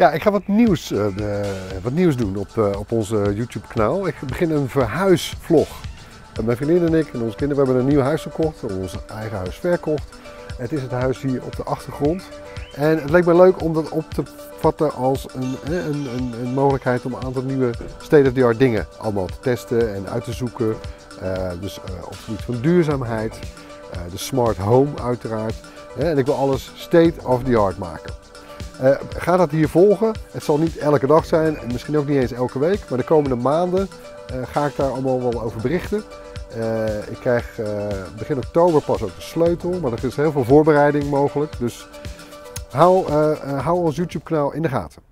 Ja, ik ga wat nieuws, uh, wat nieuws doen op, uh, op onze YouTube kanaal. Ik begin een verhuisvlog. mijn vriendin en ik en onze kinderen hebben een nieuw huis gekocht, ons eigen huis verkocht. Het is het huis hier op de achtergrond. En het leek me leuk om dat op te vatten als een, een, een, een mogelijkheid om een aantal nieuwe state-of-the-art dingen allemaal te testen en uit te zoeken. Dus op het gebied van duurzaamheid, de smart home uiteraard. En ik wil alles state-of-the-art maken. Uh, ga dat hier volgen. Het zal niet elke dag zijn en misschien ook niet eens elke week, maar de komende maanden uh, ga ik daar allemaal wel over berichten. Uh, ik krijg begin oktober pas ook de sleutel, maar er is heel veel voorbereiding mogelijk. Dus hou, hou ons YouTube kanaal in de gaten.